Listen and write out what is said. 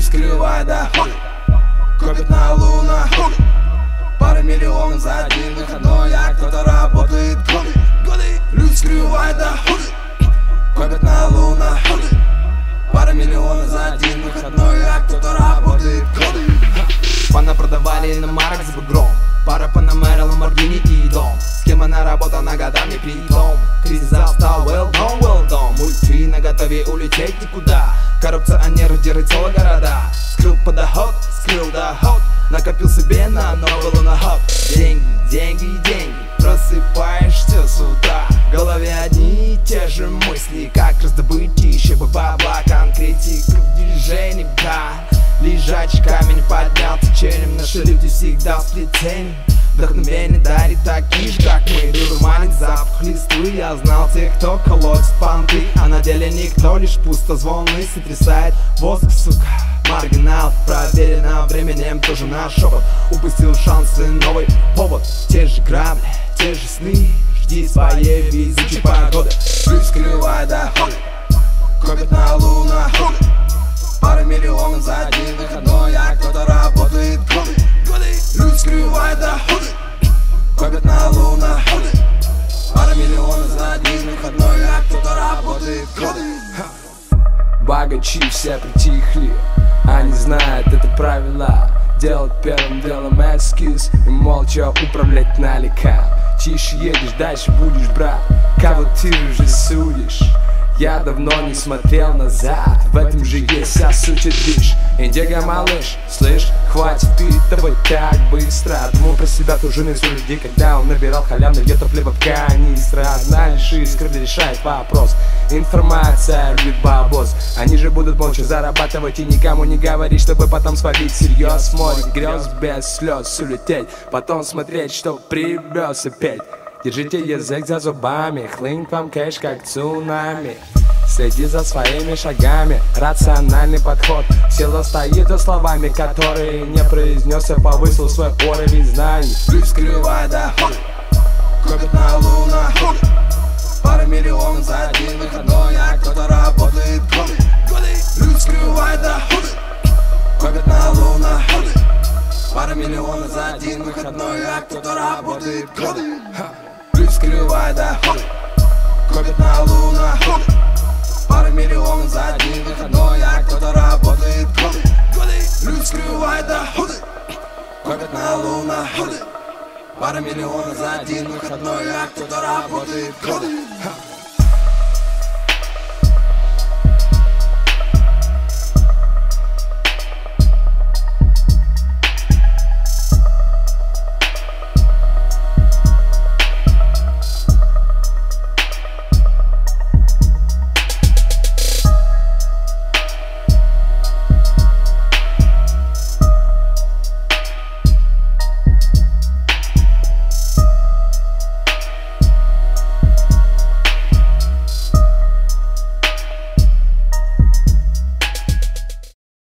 Люди скрывают доходы Копят на лунах Пара миллионов за один выходной А кто-то работает годы. Люди скрывают доходы Копят на лунах Пара миллионов за один выходной А кто-то работает годы. Пана продавали на марок с бугром Пара Панамера, Ламборгини и дом. С кем она работала годами притом Кризис застал, well done На готове улететь никуда Коррупционер держит целые города. Скрыл подоход, скрыл доход. Накопил себе на новый луноход. Деньги, деньги, деньги Просыпаешься с утра. В голове одни и те же мысли. Как раздобыть еще бы бабла? Конкретика в движении, да. Лежачий камень поднялся черем Наши люди всегда в сплетении Вдохновение дарит такие же, как мы. Дурманит запах листвы Я знал тех, кто колотит понты А на деле никто, лишь пустозвонный Сотрясает воск, сука. Маргинал, проверено временем Тоже наш опыт. Упустил шансы, новый повод. Те же грабли, те же сны. Жди своей визучей погоды. Люди скрывают доходы. Копят на лунах. Пара миллионов за один выходной А кто-то работает один выходной А кто-то работает годы Богачи все притихли. Они знают это правила Делать первым делом эскиз И молча управлять налегка Тише едешь, дальше будешь, брат. Кого ты уже судишь? Я давно не смотрел назад. В этом же есть вся суть и движ. Индиго, малыш, слышь, хватит ты давай так быстро. Думал про себя ту жены с людей Когда он набирал халявный либо в канистра Одна лишь искра решает вопрос. Информация рвет бабос. Они же будут молча зарабатывать и никому не говорить Чтобы потом свалить серьез Море. Грез без слез улететь Потом смотреть, что привез опять. Держите язык за зубами, хлынь к вам кэш как цунами. Следи за своими шагами, рациональный подход. Сила стоит за словами, которые не произнес и повысил свой уровень знаний. Люди скрывают доходы Копят на лунах Пара миллионов за один выходной А кто-то работает годы Люди скрывают доходы. Копят на лунах Пара миллионов за один выходной А кто-то работает годы. Люди скрывают доходы. Копят на лунах Пара миллионов за один выходной А кто-то работает годы Люди скрывают доходы. Копят на лунах Пара миллионов за один выходной А кто-то работает. Годы